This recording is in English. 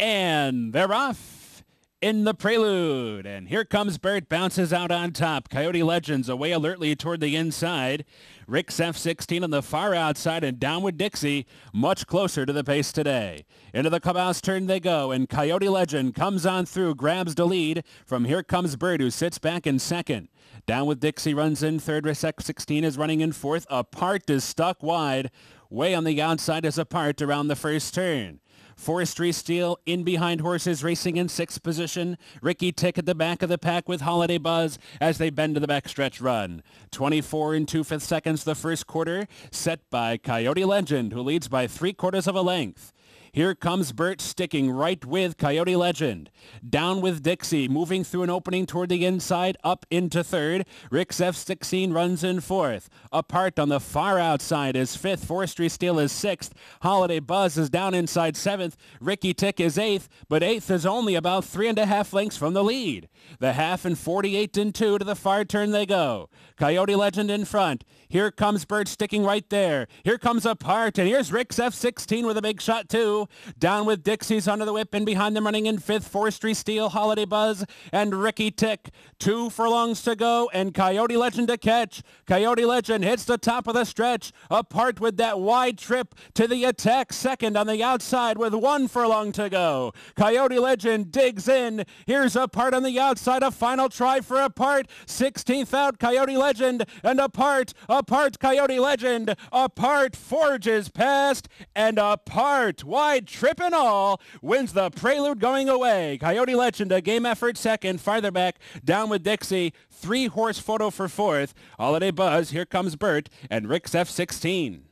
And they're off in the prelude. And here comes Bert, bounces out on top. Coyote Legends away alertly toward the inside. Rick's F-16 on the far outside and down with Dixie, much closer to the pace today. Into the clubhouse turn they go, and Coyote Legend comes on through, grabs the lead. From here comes Bert, who sits back in second. Down with Dixie runs in third. Rick's F-16 is running in fourth. Apart is stuck wide. Way on the outside is apart around the first turn. Forestry Steel in behind horses racing in sixth position. Ricky Tick at the back of the pack with Holiday Buzz as they bend to the backstretch run. 24 and 2 fifth seconds the first quarter set by Coyote Legend who leads by three quarters of a length. Here comes Bert sticking right with Coyote Legend. Down with Dixie, moving through an opening toward the inside, up into third. Rick's F-16 runs in fourth. Apart on the far outside is fifth. Forestry Steel is sixth. Holiday Buzz is down inside seventh. Ricky Tick is eighth, but eighth is only about three and a half lengths from the lead. The half and 48 and two to the far turn they go. Coyote Legend in front. Here comes Bert sticking right there. Here comes Apart, and here's Rick's F-16 with a big shot too. Down with Dixie's under the whip, and behind them running in fifth, Forestry Steel, Holiday Buzz, and Ricky Tick. Two furlongs to go, and Coyote Legend to catch. Coyote Legend hits the top of the stretch. Apart with that wide trip to the attack, second on the outside with one furlong to go. Coyote Legend digs in. Here's Apart on the outside, a final try for Apart. 16th out, Coyote Legend, and Apart, Apart, Coyote Legend, Apart forges past, and Apart, wide trip and all, wins the prelude going away. Coyote Legend, a game effort second, farther back, down with Dixie, three horse photo for fourth. Holiday Buzz, here comes Bert, and Rick's F-16.